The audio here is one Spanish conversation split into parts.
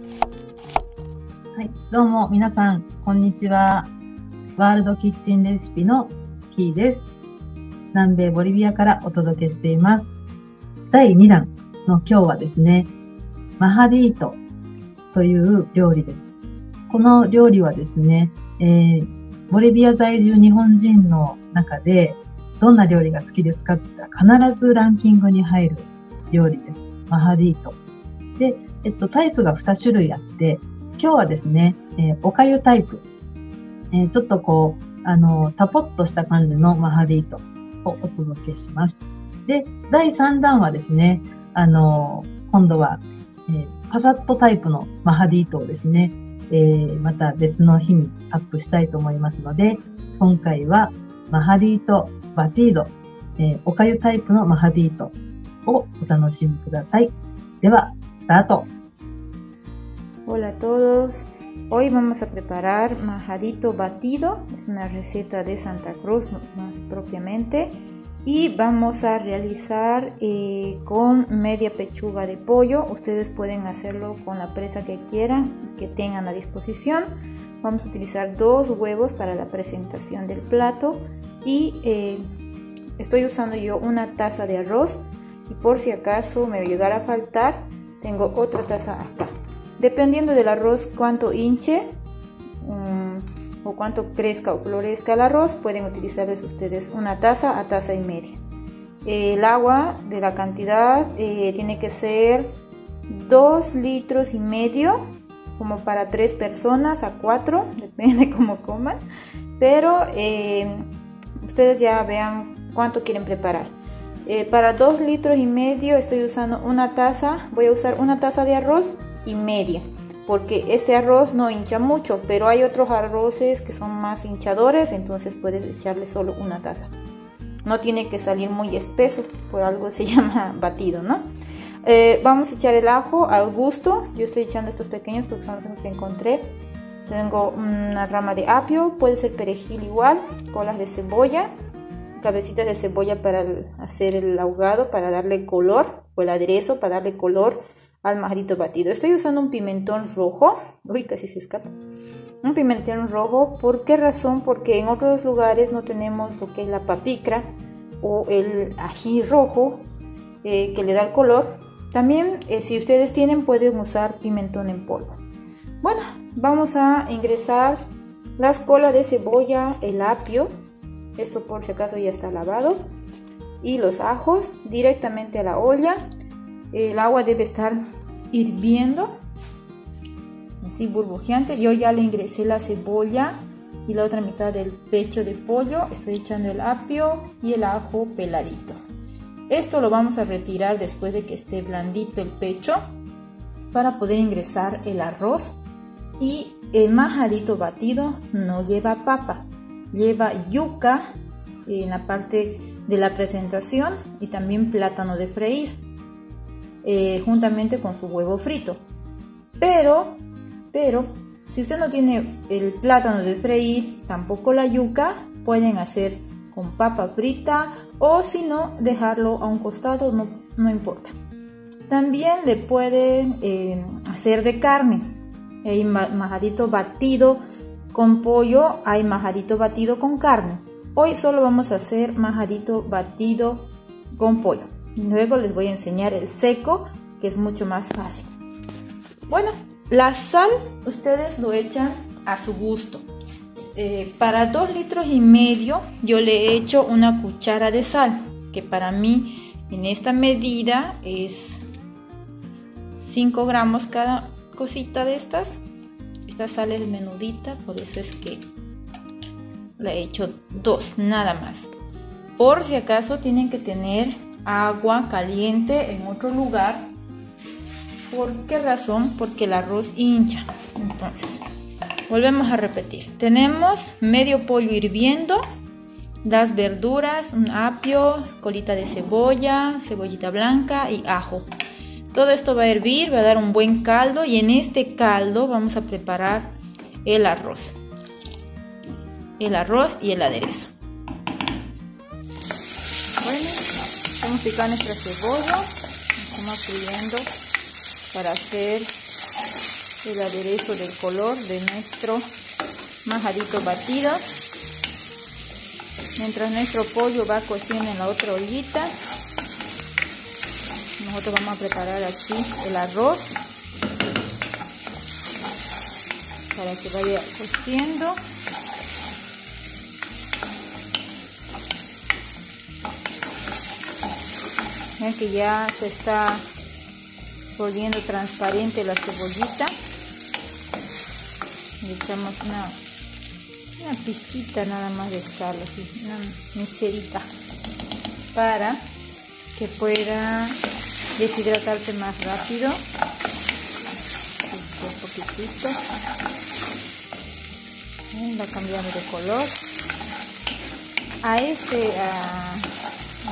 はい、どうも皆さん、こんにちは。ワールドキッチンレシピのキーです。南米ボリビアからお届けしています。第2弾の今日はですね、マハディートという料理です。この料理はですね、えー、ボリビア在住日本人の中でどんな料理が好きですかって言ったら必ずランキングに入る料理です。マハディート。で、えっと、タイプが2種類あって、今日はですね、えー、おかゆタイプ。えー、ちょっとこう、あの、タポッとした感じのマハディートをお届けします。で、第3弾はですね、あの、今度は、えー、パサットタイプのマハディートをですね、えー、また別の日にアップしたいと思いますので、今回はマハディートバティード、えー、おかゆタイプのマハディートをお楽しみください。では、Hola a todos. Hoy vamos a preparar majadito batido, es una receta de Santa Cruz más propiamente, y vamos a realizar eh, con media pechuga de pollo. Ustedes pueden hacerlo con la presa que quieran, que tengan a disposición. Vamos a utilizar dos huevos para la presentación del plato y eh, estoy usando yo una taza de arroz y por si acaso me llegara a faltar tengo otra taza acá. Dependiendo del arroz cuánto hinche um, o cuánto crezca o florezca el arroz pueden utilizarles ustedes una taza a taza y media. El agua de la cantidad eh, tiene que ser 2 litros y medio como para tres personas a cuatro depende cómo coman. Pero eh, ustedes ya vean cuánto quieren preparar. Eh, para 2 litros y medio estoy usando una taza, voy a usar una taza de arroz y media, porque este arroz no hincha mucho, pero hay otros arroces que son más hinchadores, entonces puedes echarle solo una taza. No tiene que salir muy espeso, por algo se llama batido, ¿no? Eh, vamos a echar el ajo al gusto, yo estoy echando estos pequeños porque son los que encontré. Tengo una rama de apio, puede ser perejil igual, colas de cebolla, cabecitas de cebolla para hacer el ahogado, para darle color, o el aderezo para darle color al majadito batido. Estoy usando un pimentón rojo, uy, casi se escapa. Un pimentón rojo, ¿por qué razón? Porque en otros lugares no tenemos lo que es la papicra o el ají rojo eh, que le da el color. También, eh, si ustedes tienen, pueden usar pimentón en polvo. Bueno, vamos a ingresar las colas de cebolla, el apio, esto por si acaso ya está lavado, y los ajos directamente a la olla. El agua debe estar hirviendo, así burbujeante. Yo ya le ingresé la cebolla y la otra mitad del pecho de pollo. Estoy echando el apio y el ajo peladito. Esto lo vamos a retirar después de que esté blandito el pecho para poder ingresar el arroz y el majadito batido no lleva papa, lleva yuca en la parte de la presentación y también plátano de freír, eh, juntamente con su huevo frito. Pero, pero, si usted no tiene el plátano de freír, tampoco la yuca, pueden hacer con papa frita o si no, dejarlo a un costado, no, no importa. También le pueden eh, hacer de carne, hay majadito batido con pollo, hay majadito batido con carne. Hoy solo vamos a hacer majadito batido con pollo. Luego les voy a enseñar el seco, que es mucho más fácil. Bueno, la sal ustedes lo echan a su gusto. Eh, para 2 litros y medio yo le he hecho una cuchara de sal, que para mí en esta medida es 5 gramos cada cosita de estas. Esta sale es menudita, por eso es que le he hecho dos, nada más. Por si acaso tienen que tener agua caliente en otro lugar. ¿Por qué razón? Porque el arroz hincha. Entonces, volvemos a repetir. Tenemos medio pollo hirviendo, las verduras, un apio, colita de cebolla, cebollita blanca y ajo. Todo esto va a hervir, va a dar un buen caldo y en este caldo vamos a preparar el arroz. El arroz y el aderezo. Bueno, vamos a picar nuestra cebolla, estamos friendo para hacer el aderezo del color de nuestro majadito batido. Mientras nuestro pollo va cociendo en la otra ollita, nosotros vamos a preparar aquí el arroz para que vaya cociendo. Ven que ya se está volviendo transparente la cebollita. Le echamos una, una pizquita nada más de sal, así, una miserita, para que pueda deshidratarse más rápido. Un poquitito. Va cambiando de color. A este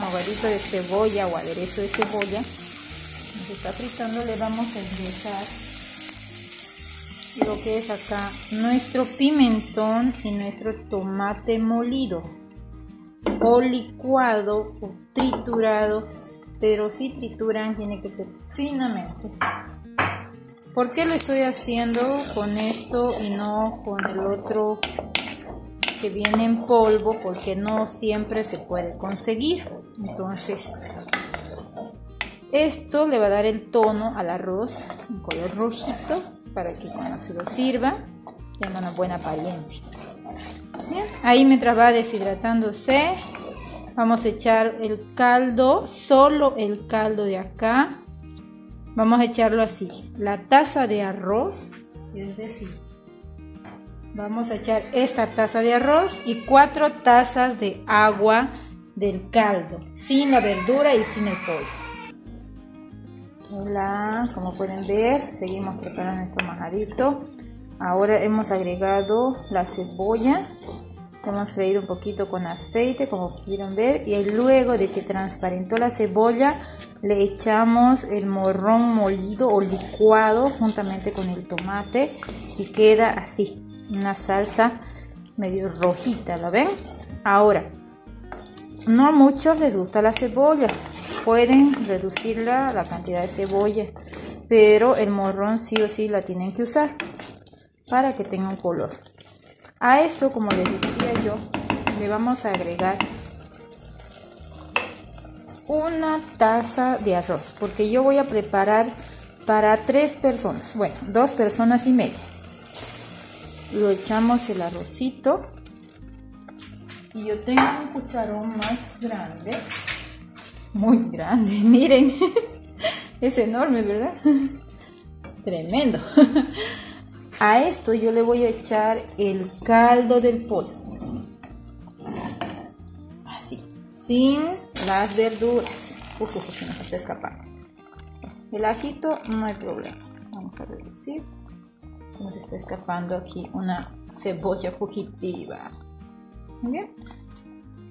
ahogadito de cebolla o aderezo de cebolla se está fritando le vamos a ingresar lo que es acá nuestro pimentón y nuestro tomate molido o licuado o triturado pero si trituran tiene que ser finamente. ¿por qué lo estoy haciendo con esto y no con el otro que viene en polvo? porque no siempre se puede conseguir. Entonces esto le va a dar el tono al arroz en color rojito para que cuando se lo sirva tenga una buena apariencia. Bien, ahí mientras va deshidratándose Vamos a echar el caldo, solo el caldo de acá. Vamos a echarlo así. La taza de arroz, es decir, vamos a echar esta taza de arroz y cuatro tazas de agua del caldo, sin la verdura y sin el pollo. Hola, como pueden ver, seguimos preparando nuestro majadito. Ahora hemos agregado la cebolla hemos freído un poquito con aceite como pudieron ver y luego de que transparentó la cebolla le echamos el morrón molido o licuado juntamente con el tomate y queda así una salsa medio rojita ¿la ven? ahora no a muchos les gusta la cebolla pueden reducirla la cantidad de cebolla pero el morrón sí o sí la tienen que usar para que tenga un color a esto, como les decía yo, le vamos a agregar una taza de arroz, porque yo voy a preparar para tres personas, bueno, dos personas y media. Lo echamos el arrocito y yo tengo un cucharón más grande, muy grande, miren, es enorme, ¿verdad? Tremendo. A esto yo le voy a echar el caldo del pollo. Así, sin las verduras. Uf, uf, se nos está escapando. El ajito no hay problema. Vamos a reducir. Nos está escapando aquí una cebolla fugitiva. Muy bien.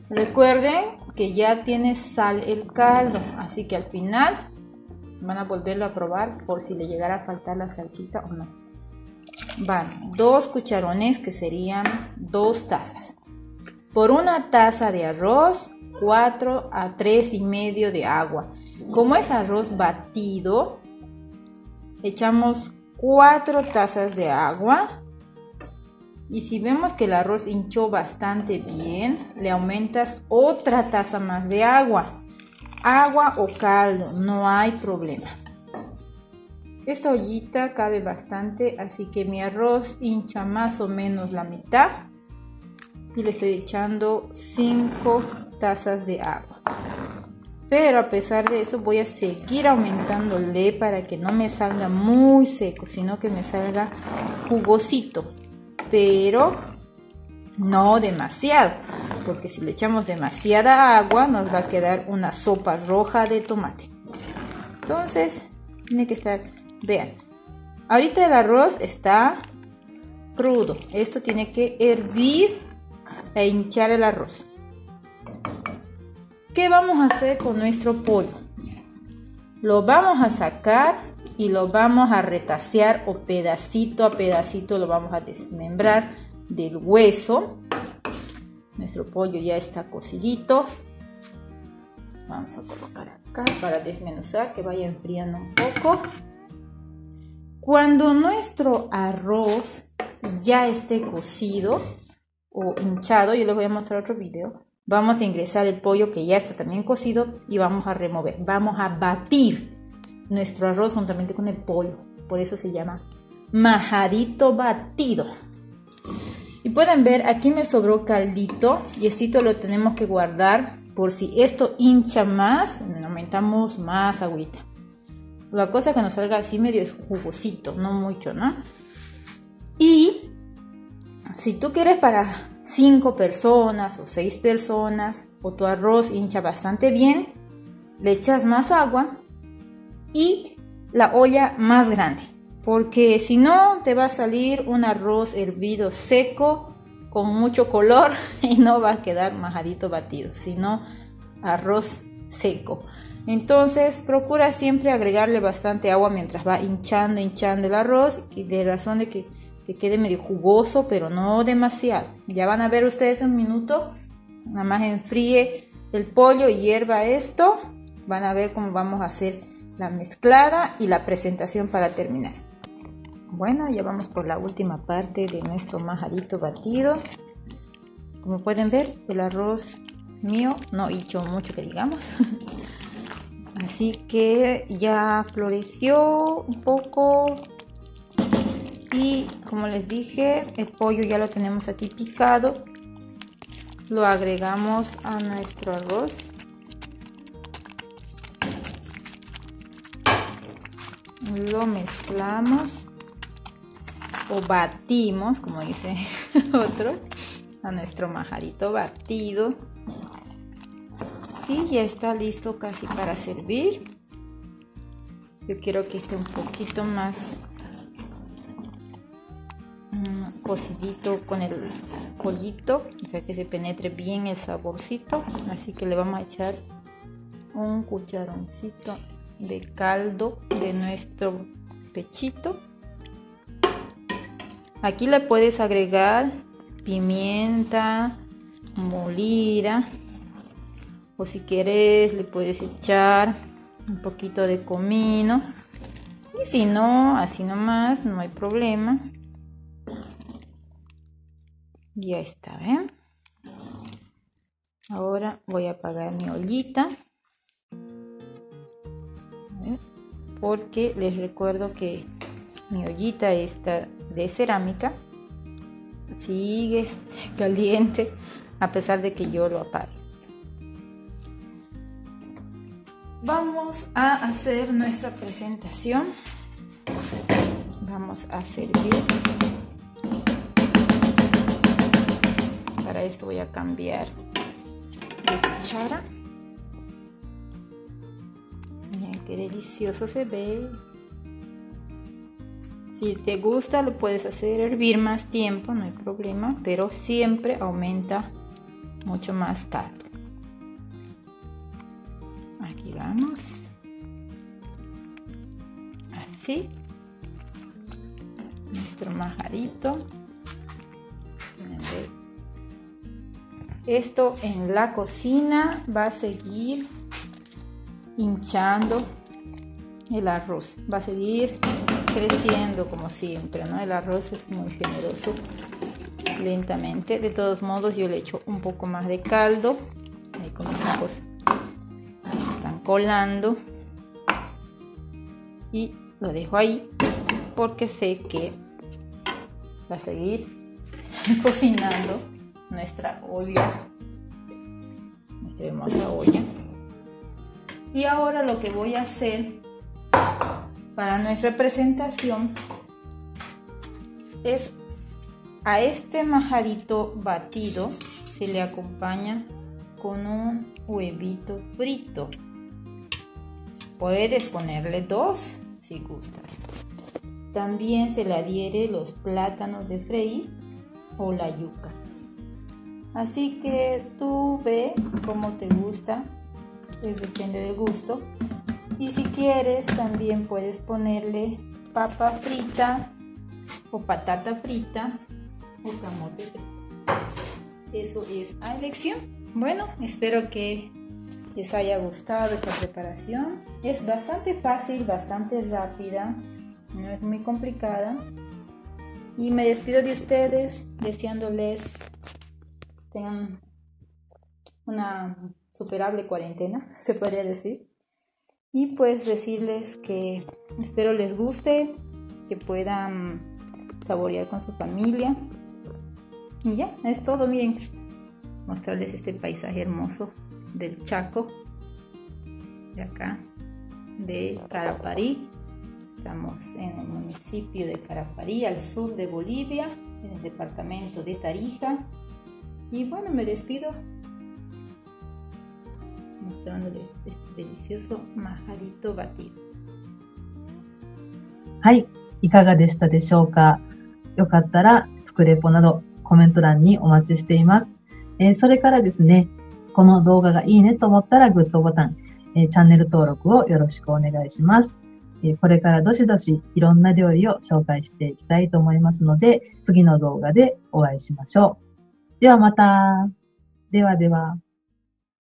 Recuerden que ya tiene sal el caldo, así que al final van a volverlo a probar por si le llegara a faltar la salsita o no van dos cucharones que serían dos tazas. Por una taza de arroz, 4 a 3 y medio de agua. Como es arroz batido, echamos 4 tazas de agua. Y si vemos que el arroz hinchó bastante bien, le aumentas otra taza más de agua. Agua o caldo, no hay problema. Esta ollita cabe bastante, así que mi arroz hincha más o menos la mitad. Y le estoy echando 5 tazas de agua. Pero a pesar de eso voy a seguir aumentándole para que no me salga muy seco, sino que me salga jugosito. Pero no demasiado, porque si le echamos demasiada agua nos va a quedar una sopa roja de tomate. Entonces tiene que estar Vean, ahorita el arroz está crudo. Esto tiene que hervir e hinchar el arroz. ¿Qué vamos a hacer con nuestro pollo? Lo vamos a sacar y lo vamos a retasear o pedacito a pedacito lo vamos a desmembrar del hueso. Nuestro pollo ya está cocidito. Vamos a colocar acá para desmenuzar, que vaya enfriando un poco. Cuando nuestro arroz ya esté cocido o hinchado, yo les voy a mostrar otro video, vamos a ingresar el pollo que ya está también cocido y vamos a remover. Vamos a batir nuestro arroz juntamente con el pollo. Por eso se llama majadito batido. Y pueden ver, aquí me sobró caldito y esto lo tenemos que guardar por si esto hincha más, aumentamos más agüita. La cosa que nos salga así medio es jugosito, no mucho, ¿no? Y si tú quieres para 5 personas o 6 personas o tu arroz hincha bastante bien, le echas más agua y la olla más grande. Porque si no, te va a salir un arroz hervido seco con mucho color y no va a quedar majadito batido, sino arroz seco. Entonces procura siempre agregarle bastante agua mientras va hinchando, hinchando el arroz y de razón de que, quede medio jugoso, pero no demasiado. Ya van a ver ustedes un minuto, nada más enfríe el pollo y hierva esto. Van a ver cómo vamos a hacer la mezclada y la presentación para terminar. Bueno, ya vamos por la última parte de nuestro majadito batido. Como pueden ver, el arroz mío no hecho mucho que digamos. Así que ya floreció un poco. Y como les dije, el pollo ya lo tenemos aquí picado. Lo agregamos a nuestro arroz. Lo mezclamos o batimos, como dice otro, a nuestro majarito batido y ya está listo casi para servir. Yo quiero que esté un poquito más mm, cocidito con el pollito o sea que se penetre bien el saborcito. Así que le vamos a echar un cucharoncito de caldo de nuestro pechito. Aquí le puedes agregar pimienta molida o si quieres le puedes echar un poquito de comino. Y si no así nomás no hay problema. Ya está ven ahora voy a apagar mi ollita. Porque les recuerdo que mi ollita está de cerámica. Sigue caliente a pesar de que yo lo apague A hacer nuestra presentación. Vamos a servir. Para esto voy a cambiar de cuchara. Miren qué delicioso se ve. Si te gusta lo puedes hacer hervir más tiempo, no hay problema, pero siempre aumenta mucho más caldo así. Nuestro majadito esto en la cocina va a seguir hinchando el arroz. Va a seguir creciendo como siempre no el arroz es muy generoso. Lentamente. De todos modos yo le echo un poco más de caldo. Ahí con los ojos colando. Y lo dejo ahí porque sé que va a seguir cocinando nuestra olla nuestra hermosa olla. Y ahora lo que voy a hacer para nuestra presentación es a este majadito batido se le acompaña con un huevito frito. Puedes ponerle dos si gustas. También se le adhiere los plátanos de freír o la yuca. Así que tú ve cómo te gusta, pues depende del gusto. Y si quieres también puedes ponerle papa frita o patata frita o camote frito. Eso es a elección. Bueno, espero que les haya gustado esta preparación. Es bastante fácil, bastante rápida. no es muy complicada. Y me despido de ustedes deseándoles tengan una superable cuarentena, se podría decir. Y pues decirles que espero les guste, que puedan saborear con su familia. Y ya, es todo, miren, mostrarles este paisaje hermoso del Chaco, de acá, de Caraparí. Estamos en el municipio de Caraparí, al sur de Bolivia, en el departamento de Tarija. Y bueno, me despido mostrándoles este delicioso majarito batido. はい。いかがでしたでしょうかよかったら、作れポなどコメント欄にお待ちしています。えー、それからですね、 この動画がいいねと思ったらグッドボタン、えー、チャンネル登録をよろしくお願いします。えー、これからどしどしいろんな料理を紹介していきたいと思いますので、次の動画でお会いしましょう。ではまた。ではでは。